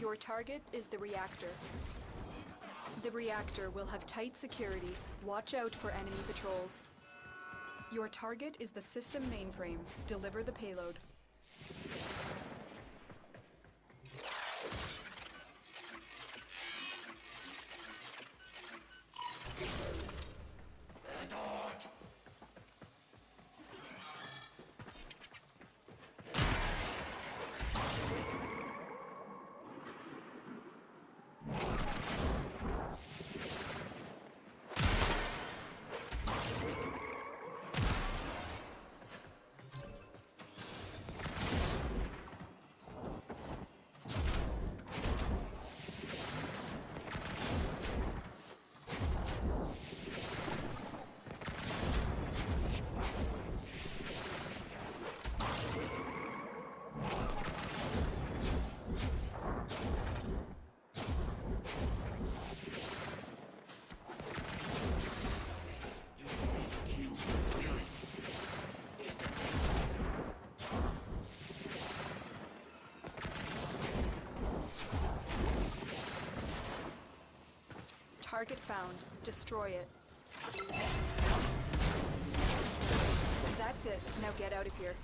Your target is the reactor. The reactor will have tight security. Watch out for enemy patrols. Your target is the system mainframe. Deliver the payload. Target found. Destroy it. That's it. Now get out of here.